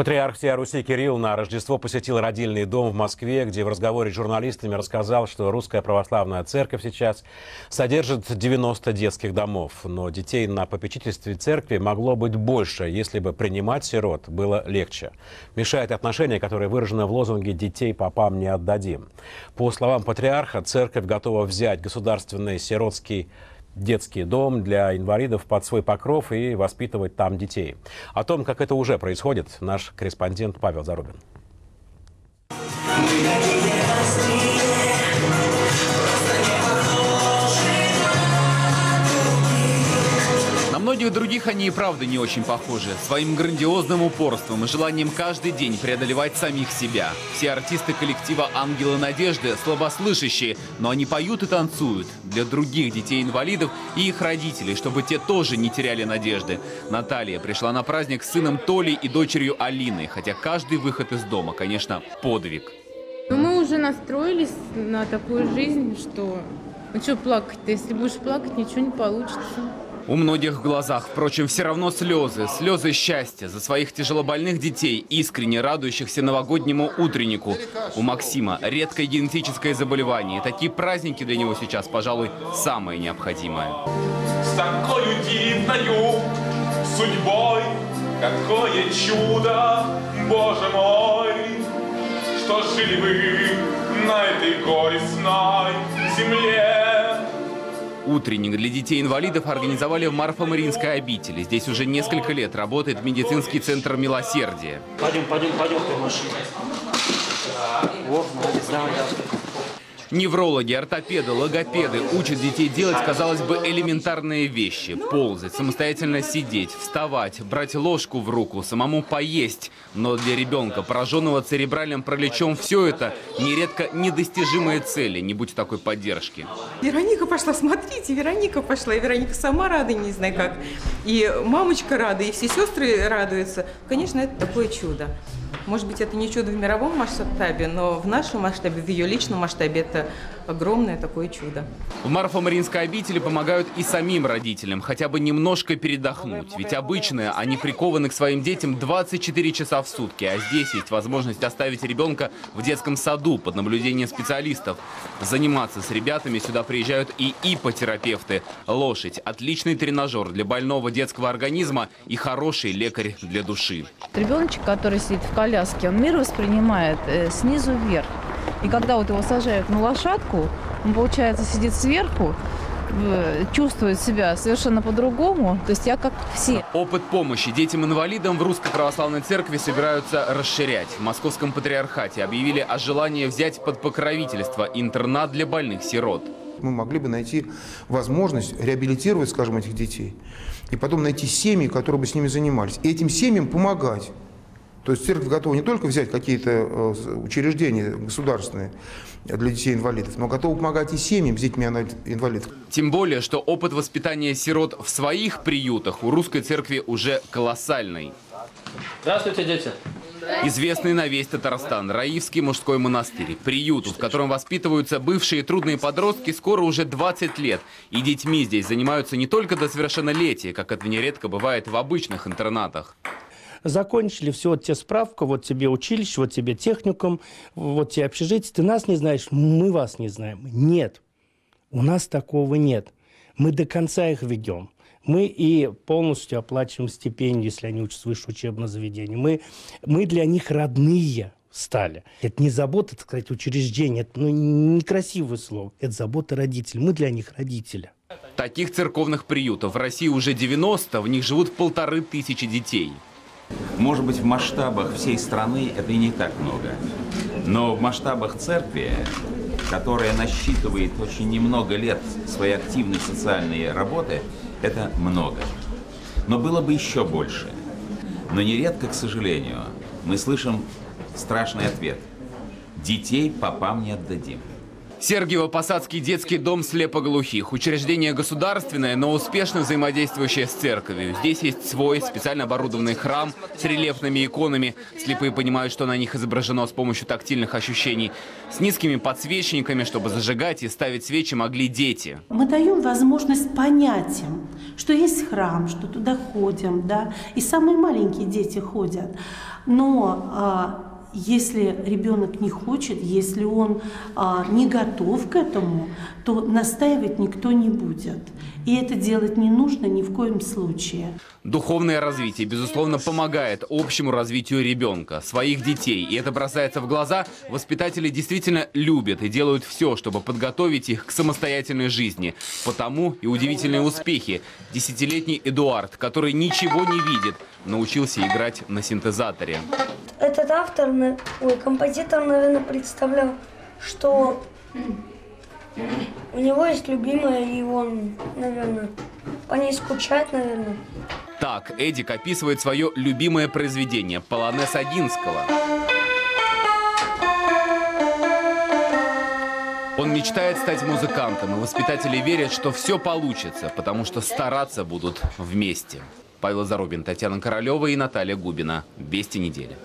Патриарх Руси Кирилл на Рождество посетил родильный дом в Москве, где в разговоре с журналистами рассказал, что Русская Православная Церковь сейчас содержит 90 детских домов. Но детей на попечительстве церкви могло быть больше, если бы принимать сирот было легче. Мешает отношение, которое выражено в лозунге «детей попам не отдадим». По словам патриарха, церковь готова взять государственный сиротский детский дом для инвалидов под свой покров и воспитывать там детей. О том, как это уже происходит, наш корреспондент Павел Зарубин. Многих других они и правда не очень похожи. Своим грандиозным упорством и желанием каждый день преодолевать самих себя. Все артисты коллектива «Ангелы Надежды» слабослышащие, но они поют и танцуют для других детей-инвалидов и их родителей, чтобы те тоже не теряли надежды. Наталья пришла на праздник с сыном Толей и дочерью Алиной, хотя каждый выход из дома, конечно, подвиг. Но ну, мы уже настроились на такую жизнь, что ну что плакать-то? Если будешь плакать, ничего не получится. У многих в глазах, впрочем, все равно слезы. Слезы счастья за своих тяжелобольных детей, искренне радующихся новогоднему утреннику. У Максима редкое генетическое заболевание. Такие праздники для него сейчас, пожалуй, самое необходимое. С такой дивною судьбой, какое чудо, Боже мой, что жили вы на этой горестной земле. Утренник для детей-инвалидов организовали в Марфо-Мариинской обители. Здесь уже несколько лет работает медицинский центр «Милосердие». Пойдем, пойдем, пойдем, машина. О, молодец, давай, давай. Неврологи, ортопеды, логопеды учат детей делать, казалось бы, элементарные вещи. Ползать, самостоятельно сидеть, вставать, брать ложку в руку, самому поесть. Но для ребенка, пораженного церебральным пролечом, все это нередко недостижимые цели, не будь такой поддержки. Вероника пошла, смотрите, Вероника пошла. И Вероника сама рада, не знаю как. И мамочка рада, и все сестры радуются. Конечно, это такое чудо. Может быть, это не чудо в мировом масштабе, но в нашем масштабе, в ее личном масштабе это огромное такое чудо. В Марфо-Мариинской обители помогают и самим родителям, хотя бы немножко передохнуть. Ведь обычно они прикованы к своим детям 24 часа в сутки, а здесь есть возможность оставить ребенка в детском саду под наблюдением специалистов. Заниматься с ребятами сюда приезжают и ипотерапевты. Лошадь – отличный тренажер для больного детского организма и хороший лекарь для души. Ребеночек, который сидит в коляске, он мир воспринимает э, снизу вверх. И когда вот его сажают на лошадку, он, получается, сидит сверху, чувствует себя совершенно по-другому. То есть я как все. Опыт помощи детям-инвалидам в Русской Православной Церкви собираются расширять. В Московском Патриархате объявили о желании взять под покровительство интернат для больных сирот. Мы могли бы найти возможность реабилитировать, скажем, этих детей. И потом найти семьи, которые бы с ними занимались. И этим семьям помогать. То есть церковь готова не только взять какие-то э, учреждения государственные для детей-инвалидов, но готова помогать и семьям с детьми инвалидов. Тем более, что опыт воспитания сирот в своих приютах у русской церкви уже колоссальный. Здравствуйте, дети. Известный на весь Татарстан Раивский мужской монастырь. Приюту, в котором воспитываются бывшие трудные подростки, скоро уже 20 лет. И детьми здесь занимаются не только до совершеннолетия, как это нередко бывает в обычных интернатах закончили, все, вот тебе справка, вот тебе училище, вот тебе техникум, вот тебе общежитие, ты нас не знаешь, мы вас не знаем. Нет, у нас такого нет. Мы до конца их ведем. Мы и полностью оплачиваем стипендию, если они учатся в высшем учебном заведении. Мы, мы для них родные стали. Это не забота, так сказать, учреждения, это ну, некрасивое слово. Это забота родителей. Мы для них родители. Таких церковных приютов в России уже 90, в них живут полторы тысячи детей. Может быть, в масштабах всей страны это и не так много. Но в масштабах церкви, которая насчитывает очень немного лет своей активной социальной работы, это много. Но было бы еще больше. Но нередко, к сожалению, мы слышим страшный ответ. Детей попам не отдадим. Сергиево-Посадский детский дом слепоглухих. Учреждение государственное, но успешно взаимодействующее с церковью. Здесь есть свой специально оборудованный храм с рельефными иконами. Слепые понимают, что на них изображено с помощью тактильных ощущений. С низкими подсвечниками, чтобы зажигать и ставить свечи могли дети. Мы даем возможность понять им, что есть храм, что туда ходим, да, и самые маленькие дети ходят. Но а, если ребенок не хочет, если он а, не готов к этому, то настаивать никто не будет. И это делать не нужно ни в коем случае. Духовное развитие, безусловно, помогает общему развитию ребенка, своих детей. И это бросается в глаза. Воспитатели действительно любят и делают все, чтобы подготовить их к самостоятельной жизни. Потому и удивительные успехи. Десятилетний Эдуард, который ничего не видит, научился играть на синтезаторе. Этот автор, ой, композитор, наверное, представлял, что у него есть любимая, и он, наверное, по ней скучает, наверное. Так Эдик описывает свое любимое произведение «Полонез Агинского». Он мечтает стать музыкантом, и воспитатели верят, что все получится, потому что стараться будут вместе. Павел Зарубин, Татьяна Королева и Наталья Губина. Вести недели.